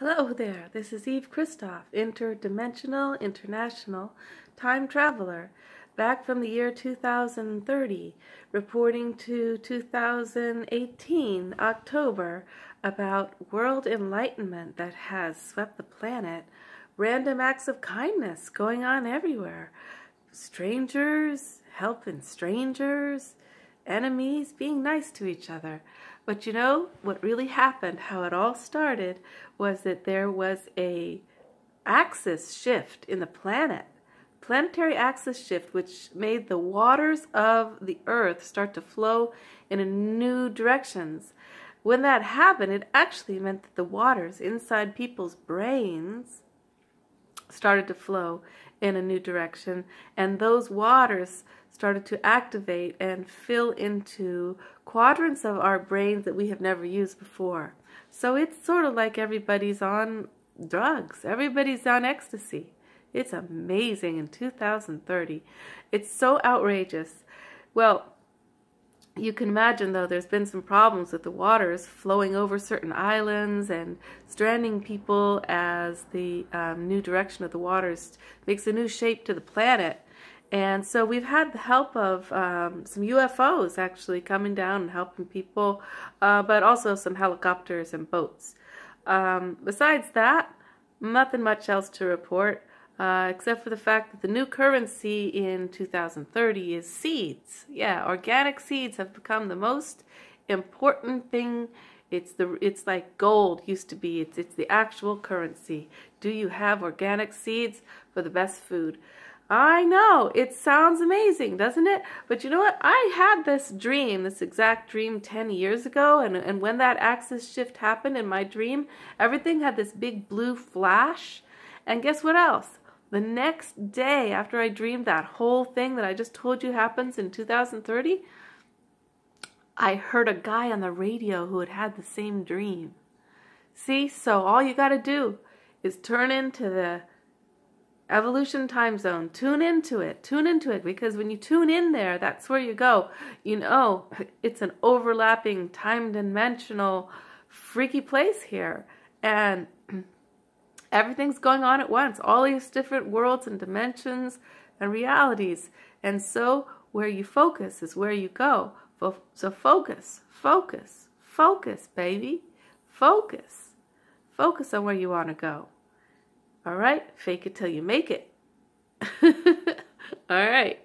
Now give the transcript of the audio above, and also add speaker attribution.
Speaker 1: Hello there, this is Eve Christoff, interdimensional, international time traveler, back from the year 2030, reporting to 2018, October, about world enlightenment that has swept the planet, random acts of kindness going on everywhere, strangers helping strangers, enemies being nice to each other. But you know what really happened, how it all started, was that there was a axis shift in the planet. Planetary axis shift, which made the waters of the earth start to flow in a new directions. When that happened, it actually meant that the waters inside people's brains started to flow in a new direction, and those waters started to activate and fill into quadrants of our brains that we have never used before. So it's sort of like everybody's on drugs, everybody's on ecstasy. It's amazing in 2030. It's so outrageous. Well, you can imagine, though, there's been some problems with the waters flowing over certain islands and stranding people as the um, new direction of the waters makes a new shape to the planet. And so we've had the help of um, some UFOs actually coming down and helping people, uh, but also some helicopters and boats. Um, besides that, nothing much else to report. Uh, except for the fact that the new currency in 2030 is seeds. Yeah, organic seeds have become the most important thing. It's the it's like gold used to be. It's it's the actual currency. Do you have organic seeds for the best food? I know, it sounds amazing, doesn't it? But you know what? I had this dream, this exact dream 10 years ago, and, and when that axis shift happened in my dream, everything had this big blue flash. And guess what else? The next day after I dreamed that whole thing that I just told you happens in 2030, I heard a guy on the radio who had had the same dream. See, so all you got to do is turn into the evolution time zone. Tune into it. Tune into it because when you tune in there, that's where you go. You know, it's an overlapping time dimensional freaky place here. And everything's going on at once. All these different worlds and dimensions and realities. And so where you focus is where you go. So focus, focus, focus, baby. Focus. Focus on where you want to go. All right, fake it till you make it. All right.